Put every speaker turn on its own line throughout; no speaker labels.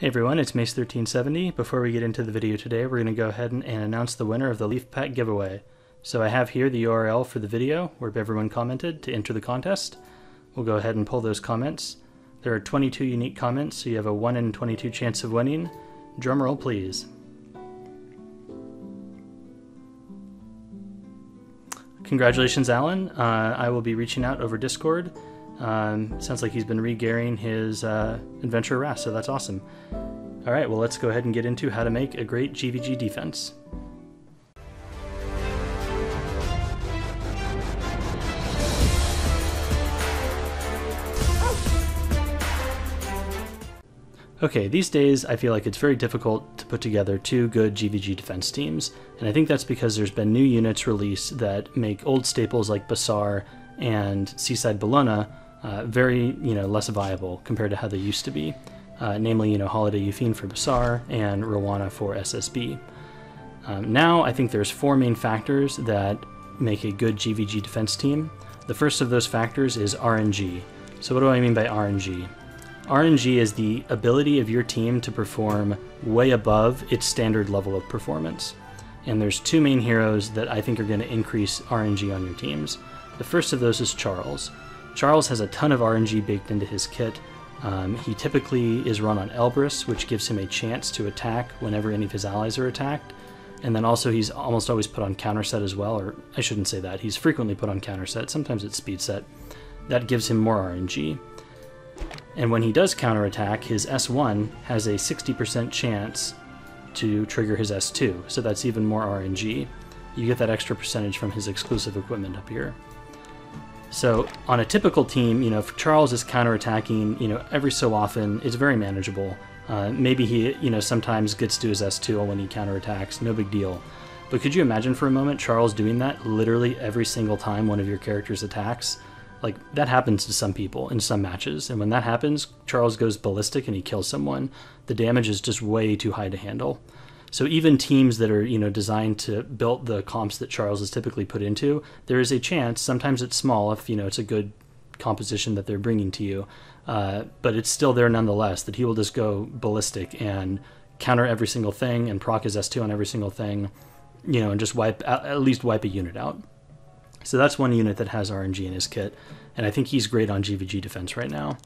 Hey everyone, it's Mace1370. Before we get into the video today, we're going to go ahead and, announce the winner of the Leif Pack giveaway. So I have here the URL for the video where everyone commented to enter the contest. We'll go ahead and pull those comments. There are 22 unique comments, so you have a 1 in 22 chance of winning. Drumroll please. Congratulations, Alan. Uh, I will be reaching out over Discord um, sounds like he's been re-gearing his uh, Adventurer Ras, so that's awesome. All right, well, let's go ahead and get into how to make a great GVG defense. Okay, these days I feel like it's very difficult to put together two good GVG defense teams, and I think that's because there's been new units released that make old staples like Basar and Seaside Bellona uh, very you know less viable compared to how they used to be. Uh, namely, you know, Holiday Yufine for Basar and Roana for SSB. Um, now, I think there's four main factors that make a good GVG defense team. The first of those factors is RNG. So, what do I mean by RNG? RNG is the ability of your team to perform way above its standard level of performance. And there's two main heroes that I think are going to increase RNG on your teams. The first of those is Charles. Charles has a ton of RNG baked into his kit. Um, he typically is run on Elbris, which gives him a chance to attack whenever any of his allies are attacked. And then also he's almost always put on counter set as well, or I shouldn't say that. He's frequently put on counter set. Sometimes it's speed set. That gives him more RNG. And when he does counter attack, his S1 has a 60% chance to trigger his S2, so that's even more RNG. You get that extra percentage from his exclusive equipment up here. So on a typical team, you know, if Charles is counterattacking, you know, every so often, it's very manageable. Uh, maybe he, you know, sometimes gets to his S2 when he counterattacks, no big deal. But could you imagine for a moment Charles doing that literally every single time one of your characters attacks? Like, that happens to some people in some matches, and when that happens, Charles goes ballistic and he kills someone. The damage is just way too high to handle. So even teams that are you know designed to build the comps that Charles is typically put into, there is a chance. Sometimes it's small if you know it's a good composition that they're bringing to you, uh, but it's still there nonetheless. That he will just go ballistic and counter every single thing and proc his S2 on every single thing, you know, and just wipe at least wipe a unit out. So that's one unit that has RNG in his kit, and I think he's great on GVG defense right now.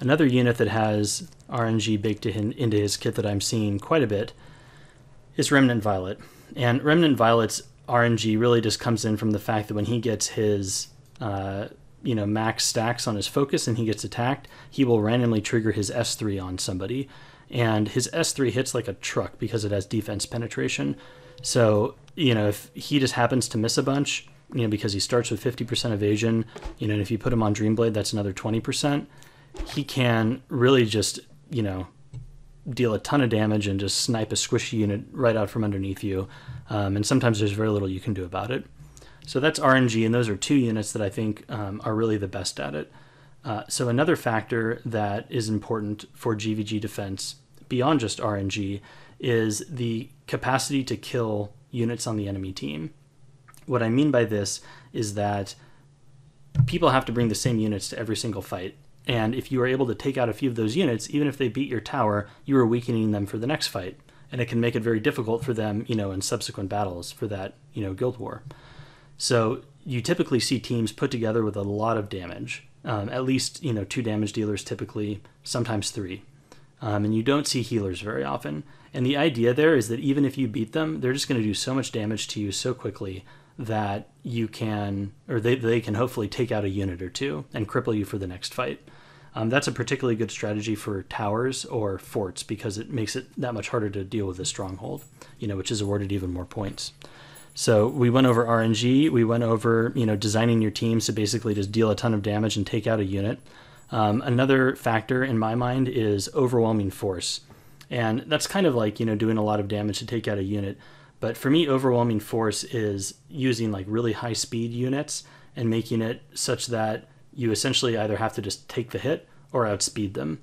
Another unit that has RNG baked in, into his kit that I'm seeing quite a bit is Remnant Violet. And Remnant Violet's RNG really just comes in from the fact that when he gets his uh, you know max stacks on his focus and he gets attacked, he will randomly trigger his S3 on somebody. And his S3 hits like a truck because it has defense penetration. So, you know, if he just happens to miss a bunch, you know, because he starts with 50% evasion, you know, and if you put him on Dreamblade, that's another 20%, he can really just, you know, deal a ton of damage and just snipe a squishy unit right out from underneath you. Um, and sometimes there's very little you can do about it. So that's RNG, and those are two units that I think um, are really the best at it. Uh, so another factor that is important for GVG defense beyond just RNG is the capacity to kill units on the enemy team. What I mean by this is that people have to bring the same units to every single fight. And if you are able to take out a few of those units, even if they beat your tower, you are weakening them for the next fight. And it can make it very difficult for them, you know, in subsequent battles for that, you know, guild war. So you typically see teams put together with a lot of damage. Um, at least, you know, two damage dealers typically, sometimes three. Um, and you don't see healers very often. And the idea there is that even if you beat them, they're just going to do so much damage to you so quickly that you can, or they, they can hopefully take out a unit or two and cripple you for the next fight. Um, that's a particularly good strategy for towers or forts because it makes it that much harder to deal with a stronghold, you know, which is awarded even more points. So we went over RNG. We went over, you know, designing your teams to basically just deal a ton of damage and take out a unit. Um, another factor in my mind is overwhelming force, and that's kind of like you know doing a lot of damage to take out a unit. But for me, overwhelming force is using like really high speed units and making it such that you essentially either have to just take the hit or outspeed them.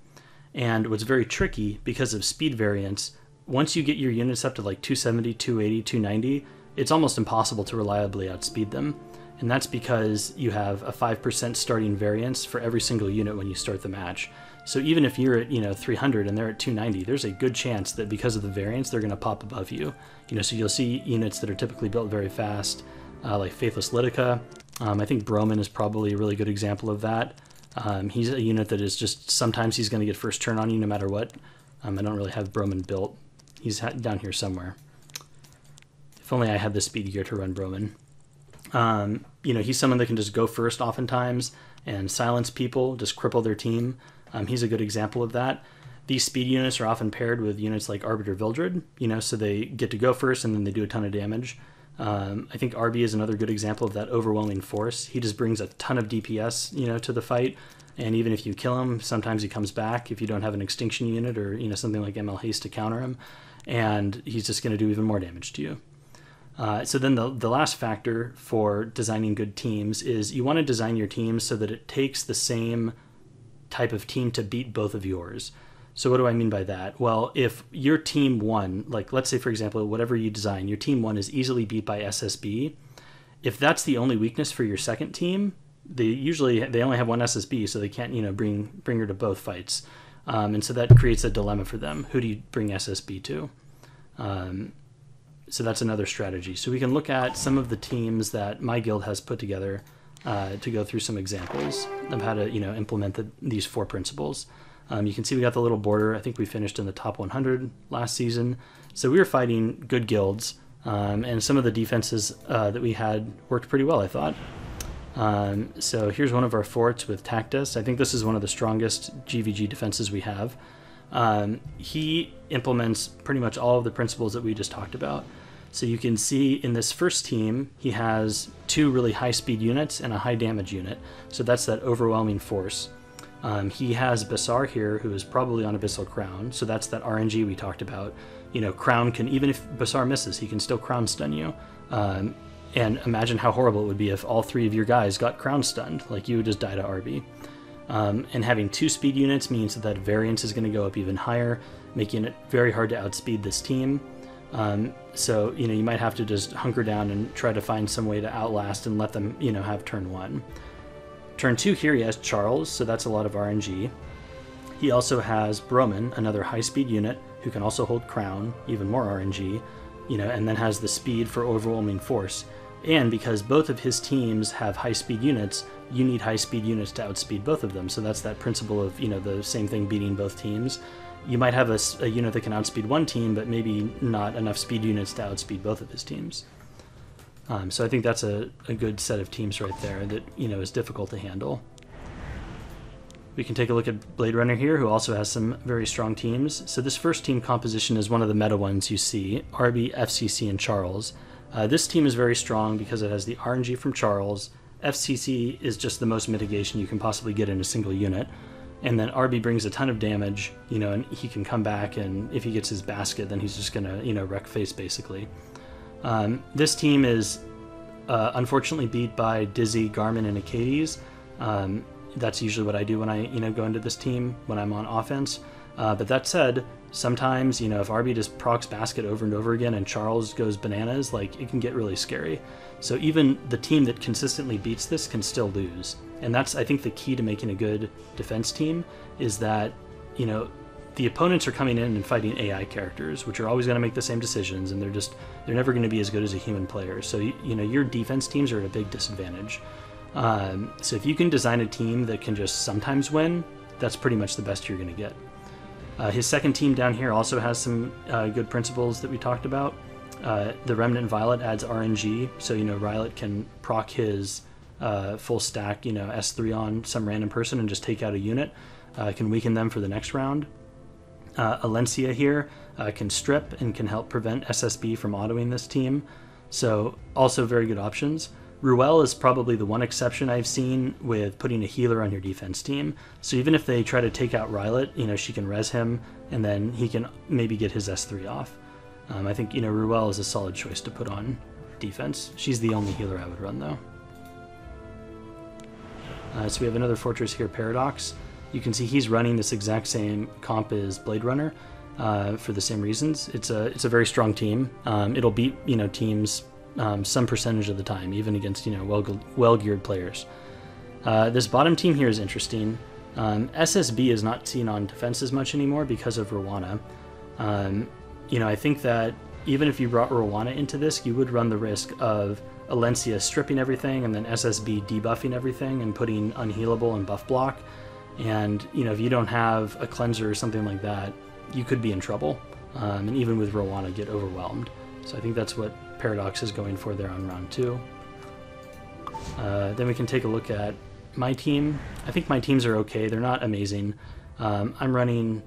And what's very tricky because of speed variance, once you get your units up to like 270, 280, 290, it's almost impossible to reliably outspeed them. And that's because you have a 5% starting variance for every single unit when you start the match. So even if you're at you know 300 and they're at 290, there's a good chance that because of the variance, they're going to pop above you. You know, so you'll see units that are typically built very fast, uh, like Faithless Lidica. Um, I think Broman is probably a really good example of that. Um, he's a unit that is just sometimes he's going to get first turn on you no matter what. Um, I don't really have Broman built. He's down here somewhere. If only I had the speed gear to run Broman. Um, you know, he's someone that can just go first oftentimes and silence people, just cripple their team. Um, he's a good example of that. These speed units are often paired with units like Arbiter Vildred, you know, so they get to go first and then they do a ton of damage. Um, I think Arby is another good example of that overwhelming force. He just brings a ton of DPS, you know, to the fight. And even if you kill him, sometimes he comes back if you don't have an extinction unit or you know something like ML Haste to counter him, and he's just going to do even more damage to you. Uh, so then the the last factor for designing good teams is you want to design your teams so that it takes the same type of team to beat both of yours. So what do I mean by that? Well, if your team one, like let's say for example, whatever you design, your team one is easily beat by SSB. If that's the only weakness for your second team, they usually they only have one SSB, so they can't you know bring bring her to both fights, um, and so that creates a dilemma for them. Who do you bring SSB to? Um, so that's another strategy. So we can look at some of the teams that my guild has put together uh, to go through some examples of how to you know implement the, these four principles. Um, you can see we got the little border. I think we finished in the top 100 last season. So we were fighting good guilds, um, and some of the defenses uh, that we had worked pretty well, I thought. Um, so here's one of our forts with Tactus. I think this is one of the strongest GVG defenses we have. Um, he implements pretty much all of the principles that we just talked about. So you can see in this first team, he has two really high speed units and a high damage unit. So that's that overwhelming force. Um, he has Basar here, who is probably on Abyssal Crown, so that's that RNG we talked about. You know, Crown can, even if Basar misses, he can still Crown stun you. Um, and imagine how horrible it would be if all three of your guys got Crown stunned, like you would just die to RB. Um, and having two speed units means that that variance is going to go up even higher, making it very hard to outspeed this team. Um, so, you know, you might have to just hunker down and try to find some way to outlast and let them, you know, have turn one. Turn two here, he has Charles, so that's a lot of RNG. He also has Broman, another high speed unit who can also hold Crown, even more RNG, you know, and then has the speed for overwhelming force. And because both of his teams have high speed units, you need high speed units to outspeed both of them. So that's that principle of, you know, the same thing beating both teams. You might have a, a unit that can outspeed one team, but maybe not enough speed units to outspeed both of his teams. Um, so I think that's a, a good set of teams right there that you know is difficult to handle. We can take a look at Blade Runner here, who also has some very strong teams. So this first team composition is one of the meta ones you see, RB, FCC, and Charles. Uh, this team is very strong because it has the RNG from Charles. FCC is just the most mitigation you can possibly get in a single unit. And then RB brings a ton of damage, you know, and he can come back and if he gets his basket, then he's just gonna, you know, wreck face basically. Um, this team is uh, unfortunately beat by Dizzy, Garmin, and Achates. Um, that's usually what I do when I you know go into this team when I'm on offense. Uh, but that said, sometimes you know if RB just procs basket over and over again and Charles goes bananas, like it can get really scary. So even the team that consistently beats this can still lose, and that's I think the key to making a good defense team is that you know the opponents are coming in and fighting AI characters, which are always going to make the same decisions, and they're just they're never going to be as good as a human player. So you, know your defense teams are at a big disadvantage. Um, so if you can design a team that can just sometimes win, that's pretty much the best you're going to get. Uh, his second team down here also has some uh, good principles that we talked about. Uh, the Remnant Violet adds RNG, so you know Violet can proc his uh, full stack, you know S3 on some random person and just take out a unit. Uh, can weaken them for the next round. Uh, Alencia here uh, can strip and can help prevent SSB from autoing this team. So, also very good options. Ruel is probably the one exception I've seen with putting a healer on your defense team. So even if they try to take out Rylet, you know, she can res him and then he can maybe get his S3 off. Um, I think, you know, Ruel is a solid choice to put on defense. She's the only healer I would run though. Uh, so we have another fortress here, Paradox you can see he's running this exact same comp as Blade Runner uh, for the same reasons. It's a it's a very strong team. Um, it'll beat you know teams um, some percentage of the time, even against you know well well geared players. Uh, this bottom team here is interesting. Um, SSB is not seen on defense as much anymore because of Roana. Um, you know, I think that even if you brought Roana into this, you would run the risk of Alencia stripping everything and then SSB debuffing everything and putting unhealable and buff block. And, you know, if you don't have a cleanser or something like that, you could be in trouble. Um, and even with Roana, get overwhelmed. So I think that's what Paradox is going for there on round two. Uh, then we can take a look at my team. I think my teams are okay. They're not amazing. Um, I'm running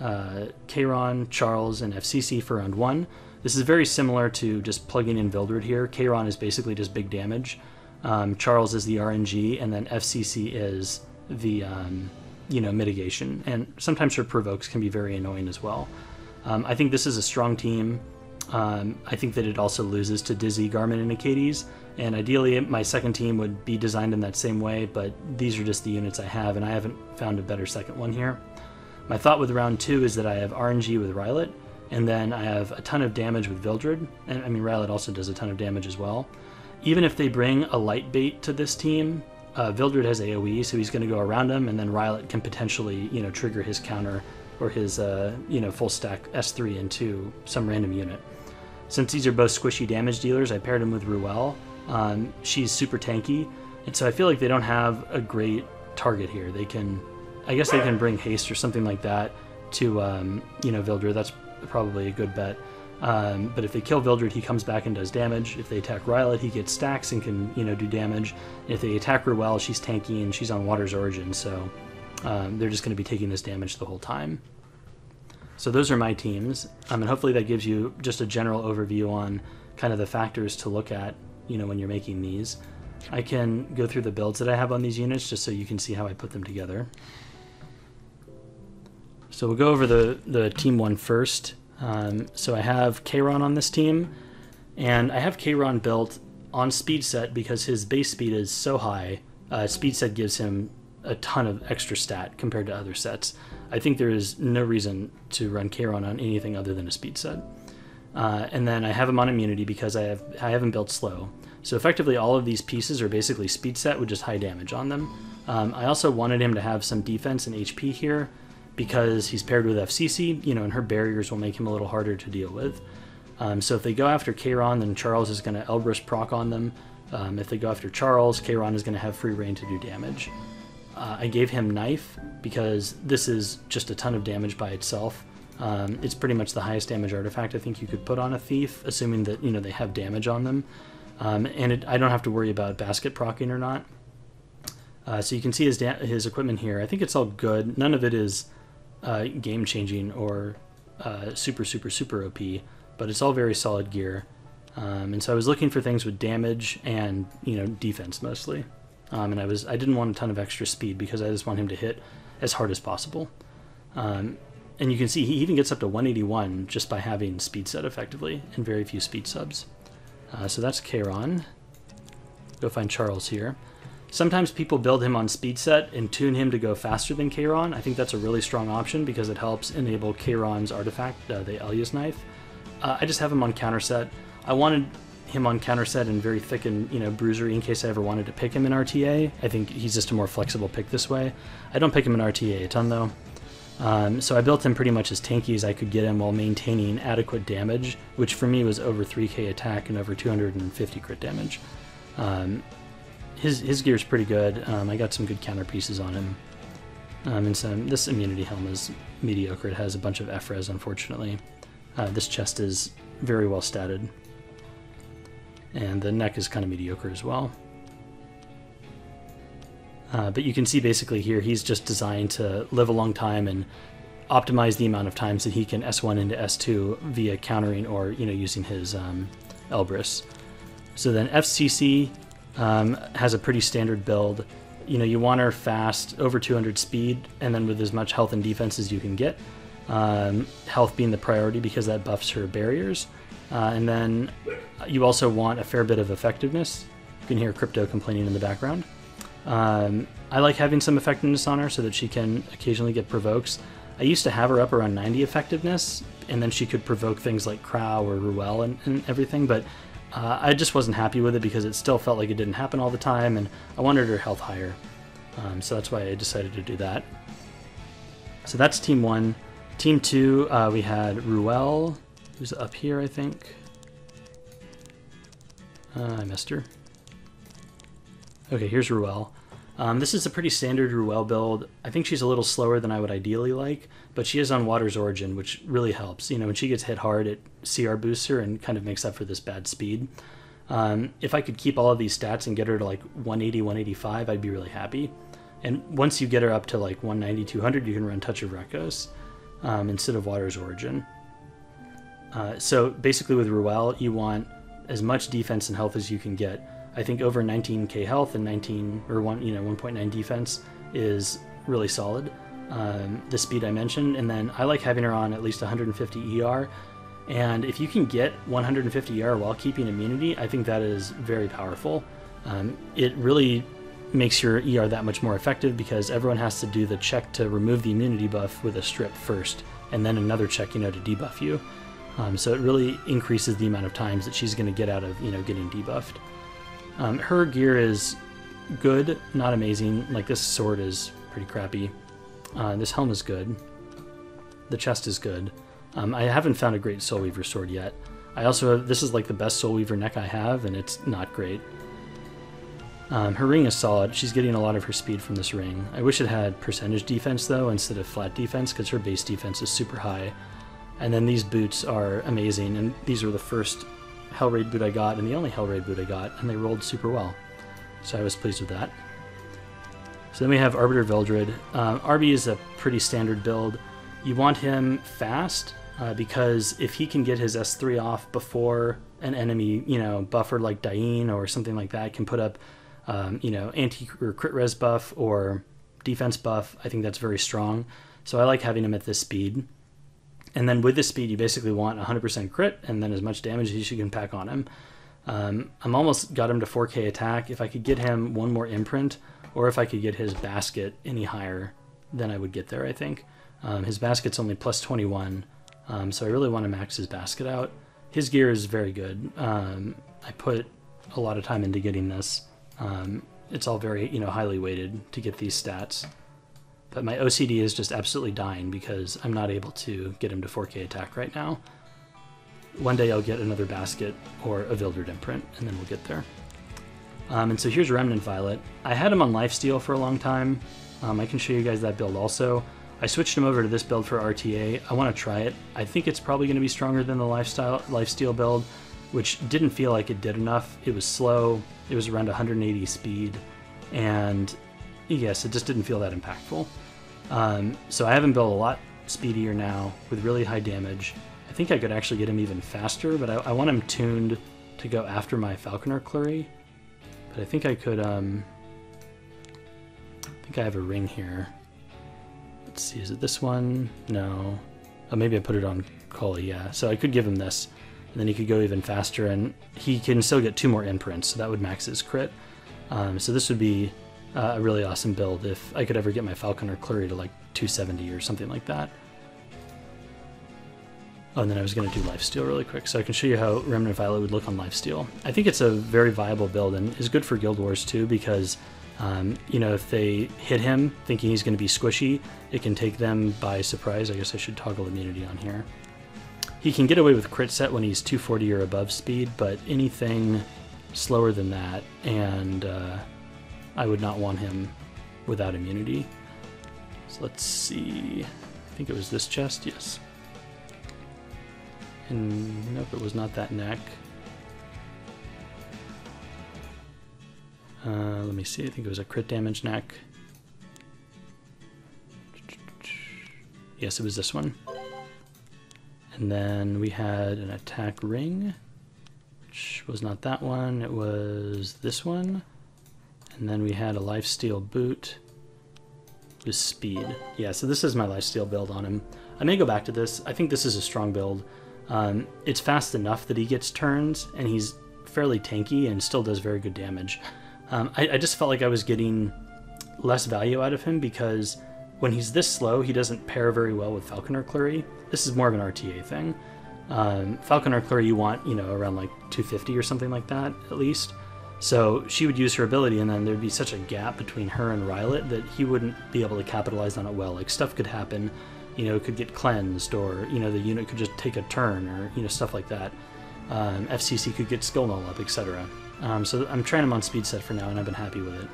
uh, Kayron, Charles, and FCC for round one. This is very similar to just plugging in Vildred here. Kayron is basically just big damage. Um, Charles is the RNG, and then FCC is the um, you know mitigation. And sometimes her provokes can be very annoying as well. Um, I think this is a strong team. Um, I think that it also loses to Dizzy, Garmin, and Achates. And ideally, my second team would be designed in that same way, but these are just the units I have, and I haven't found a better second one here. My thought with round two is that I have RNG with Rylot, and then I have a ton of damage with Vildred, and I mean, Rylot also does a ton of damage as well. Even if they bring a light bait to this team, uh, Vildred has AoE, so he's going to go around him, and then Rylot can potentially, you know, trigger his counter or his, uh, you know, full stack S3 into some random unit. Since these are both squishy damage dealers, I paired him with Ruel. Um, she's super tanky, and so I feel like they don't have a great target here. They can, I guess, they can bring haste or something like that to, um, you know, Vildred. That's probably a good bet. Um, but if they kill Vildred, he comes back and does damage. If they attack Rylot, he gets stacks and can, you know, do damage. And if they attack Ruel, she's tanky and she's on Water's Origin, so um, they're just going to be taking this damage the whole time. So those are my teams, um, and hopefully that gives you just a general overview on kind of the factors to look at, you know, when you're making these. I can go through the builds that I have on these units just so you can see how I put them together. So we'll go over the, the team one first. Um, so I have Kayron on this team, and I have Kayron built on speed set because his base speed is so high. Uh, speed set gives him a ton of extra stat compared to other sets. I think there is no reason to run Kayron on anything other than a speed set. Uh, and then I have him on immunity because I have I haven't built slow. So effectively, all of these pieces are basically speed set with just high damage on them. Um, I also wanted him to have some defense and HP here because he's paired with FCC, you know, and her barriers will make him a little harder to deal with. Um, so if they go after Kayron, then Charles is going to Elbris proc on them. Um, if they go after Charles, Kayron is going to have free reign to do damage. Uh, I gave him Knife because this is just a ton of damage by itself. Um, it's pretty much the highest damage artifact I think you could put on a thief, assuming that you know they have damage on them, um, and it, I don't have to worry about basket procking or not. Uh, so you can see his his equipment here. I think it's all good. None of it is uh, game changing or uh, super super super OP, but it's all very solid gear. Um, and so I was looking for things with damage and you know defense mostly. Um, and I was I didn't want a ton of extra speed because I just want him to hit as hard as possible. Um, and you can see he even gets up to 181 just by having speed set effectively and very few speed subs. Uh, so that's Kayron. Go find Charles here. Sometimes people build him on speed set and tune him to go faster than Kayron. I think that's a really strong option because it helps enable Kayron's artifact, uh, the Elyha's knife. Uh, I just have him on counter set. I wanted him on counter set and very thick and you know bruisery in case I ever wanted to pick him in RTA. I think he's just a more flexible pick this way. I don't pick him in RTA a ton though. Um, so I built him pretty much as tanky as I could get him while maintaining adequate damage, which for me was over 3k attack and over 250 crit damage. Um, his his gear's pretty good. Um, I got some good counter pieces on him. Um, and some this immunity helm is mediocre. It has a bunch of F-res, unfortunately. Uh, this chest is very well statted and the neck is kind of mediocre as well. Uh, but you can see basically here he's just designed to live a long time and optimize the amount of times that he can S1 into S2 via countering or you know using his um, Elbris. So then FCC um, has a pretty standard build. You know you want her fast, over 200 speed, and then with as much health and defense as you can get. Um, health being the priority because that buffs her barriers. Uh, and then you also want a fair bit of effectiveness. You can hear Crypto complaining in the background. Um, I like having some effectiveness on her so that she can occasionally get provokes. I used to have her up around 90 effectiveness, and then she could provoke things like Crow or Ruel and, and everything, but uh, I just wasn't happy with it because it still felt like it didn't happen all the time, and I wanted her health higher. Um, so that's why I decided to do that. So that's team one. Team two, uh, we had Ruel, who's up here, I think. Uh, I missed her. Okay, here's Ruel. Um, this is a pretty standard Ruel build. I think she's a little slower than I would ideally like, but she is on Water's Origin, which really helps. You know, when she gets hit hard, it CR boosts her and kind of makes up for this bad speed. Um, if I could keep all of these stats and get her to like 180, 185, I'd be really happy. And once you get her up to like 190, 200, you can run Touch of Rekos um, instead of Water's Origin. Uh, so basically, with Ruel, you want as much defense and health as you can get. I think over 19k health and 19 or one, you know, 1.9 defense is really solid. Um, the speed I mentioned, and then I like having her on at least 150 ER. And if you can get 150 ER while keeping immunity, I think that is very powerful. Um, it really makes your ER that much more effective because everyone has to do the check to remove the immunity buff with a strip first, and then another check, you know, to debuff you. Um, so it really increases the amount of times that she's going to get out of, you know, getting debuffed. Um, her gear is good, not amazing. Like this sword is pretty crappy. Uh, this helm is good. The chest is good. Um, I haven't found a great Soul Weaver sword yet. I also have, this is like the best Soul Weaver neck I have, and it's not great. Um, her ring is solid. She's getting a lot of her speed from this ring. I wish it had percentage defense though instead of flat defense because her base defense is super high. And then these boots are amazing, and these were the first Hellraid boot I got and the only Hellraid boot I got, and they rolled super well. So I was pleased with that. So then we have Arbiter Vildred. Um, Arby is a pretty standard build. You want him fast uh, because if he can get his S3 off before an enemy, you know, buffer like Dain or something like that can put up, um, you know, anti or crit res buff or defense buff, I think that's very strong. So I like having him at this speed. And then with this speed, you basically want 100% crit and then as much damage as you can pack on him. Um, I'm almost got him to 4k attack. If I could get him one more imprint, or if I could get his basket any higher, then I would get there, I think. Um, his basket's only plus 21, um, so I really want to max his basket out. His gear is very good. Um, I put a lot of time into getting this. Um, it's all very, you know, highly weighted to get these stats. But my OCD is just absolutely dying because I'm not able to get him to 4k attack right now. One day I'll get another basket or a Vildred imprint, and then we'll get there. Um, and so here's Remnant Violet. I had him on Lifesteal for a long time. Um, I can show you guys that build also. I switched him over to this build for RTA. I want to try it. I think it's probably going to be stronger than the lifestyle Lifesteal build, which didn't feel like it did enough. It was slow. It was around 180 speed, and yes, it just didn't feel that impactful. Um, so I have him built a lot speedier now with really high damage. I think I could actually get him even faster, but I, I want him tuned to go after my Falconer Kluri. But I think I could, um, I think I have a ring here. Let's see, is it this one? No. Oh, maybe I put it on Cully, yeah. So I could give him this, and then he could go even faster, and he can still get two more imprints, so that would max his crit. Um, so this would be uh, a really awesome build if I could ever get my Falconer Kluri to like 270 or something like that. Oh, and then I was going to do Lifesteal really quick, so I can show you how Remnant Violet would look on Lifesteal. I think it's a very viable build and is good for Guild Wars too because, um, you know, if they hit him thinking he's going to be squishy, it can take them by surprise. I guess I should toggle immunity on here. He can get away with crit set when he's 240 or above speed, but anything slower than that and uh, I would not want him without immunity. So let's see. I think it was this chest, yes. And nope, it was not that neck. Uh, let me see, I think it was a crit damage neck. Yes, it was this one. And then we had an attack ring, which was not that one, it was this one. And then we had a lifesteal boot with speed. Yeah, so this is my lifesteal build on him. I may go back to this. I think this is a strong build. Um, it's fast enough that he gets turns, and he's fairly tanky and still does very good damage. Um, I, I, just felt like I was getting less value out of him because when he's this slow, he doesn't pair very well with Falconer Kluri. This is more of an RTA thing. Um, Falconer Kluri you want, you know, around like 250 or something like that, at least. So she would use her ability, and then there'd be such a gap between her and Rylet that he wouldn't be able to capitalize on it well. Like stuff could happen, you know, it could get cleansed, or you know, the unit could just take a turn, or you know, stuff like that. Um, FCC could get skill null up, etc. Um, so I'm trying them on speed set for now, and I've been happy with it.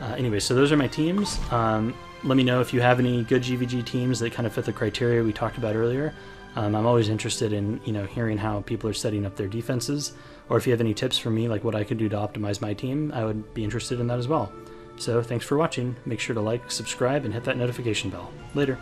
Uh, anyway, so those are my teams. Um, let me know if you have any good GVG teams that kind of fit the criteria we talked about earlier. Um, I'm always interested in you know hearing how people are setting up their defenses, or if you have any tips for me, like what I could do to optimize my team, I would be interested in that as well. So thanks for watching. Make sure to like, subscribe, and hit that notification bell. Later.